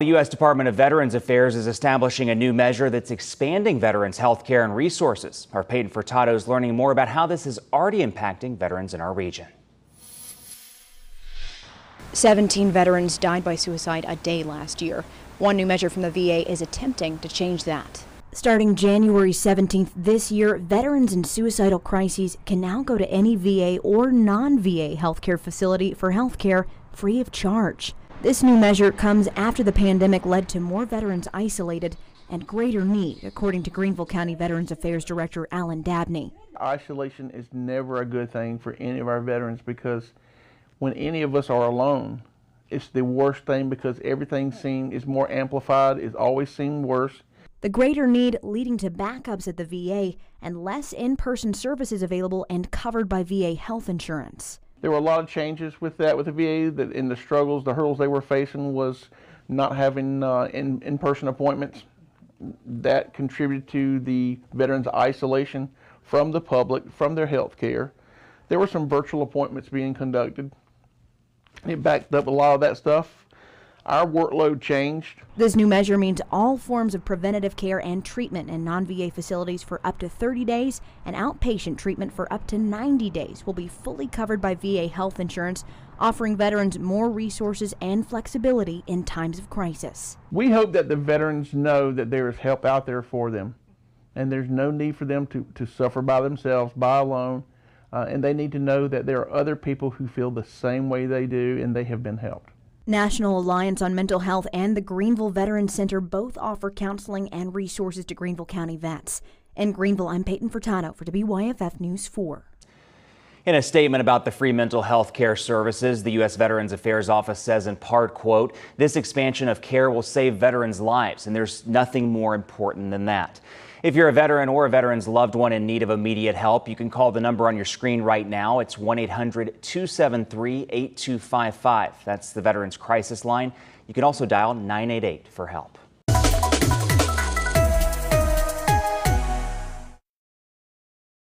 The U.S. Department of Veterans Affairs is establishing a new measure that's expanding veterans' health care and resources. Our Peyton Furtado is learning more about how this is already impacting veterans in our region. 17 veterans died by suicide a day last year. One new measure from the VA is attempting to change that. Starting January 17th this year, veterans in suicidal crises can now go to any VA or non VA healthcare facility for healthcare free of charge. This new measure comes after the pandemic led to more veterans isolated and greater need, according to Greenville County Veterans Affairs Director Alan Dabney. Isolation is never a good thing for any of our veterans because when any of us are alone, it's the worst thing because everything seen is more amplified, is always seen worse. The greater need leading to backups at the VA and less in person services available and covered by VA health insurance there were a lot of changes with that with the VA. That in the struggles, the hurdles they were facing was not having uh, in in-person appointments. That contributed to the veterans' isolation from the public, from their health care. There were some virtual appointments being conducted. It backed up a lot of that stuff our workload changed. This new measure means all forms of preventative care and treatment in non VA facilities for up to 30 days and outpatient treatment for up to 90 days will be fully covered by VA health insurance, offering veterans more resources and flexibility in times of crisis. We hope that the veterans know that there is help out there for them and there's no need for them to, to suffer by themselves, by alone. Uh, and they need to know that there are other people who feel the same way they do and they have been helped. National Alliance on Mental Health and the Greenville Veterans Center both offer counseling and resources to Greenville County vets. In Greenville, I'm Peyton Furtado for WYFF News 4. In a statement about the free mental health care services, the U.S. Veterans Affairs Office says in part, quote, this expansion of care will save veterans' lives, and there's nothing more important than that. If you're a veteran or a veteran's loved one in need of immediate help, you can call the number on your screen right now. It's 1 800 273 8255. That's the Veterans Crisis Line. You can also dial 988 for help.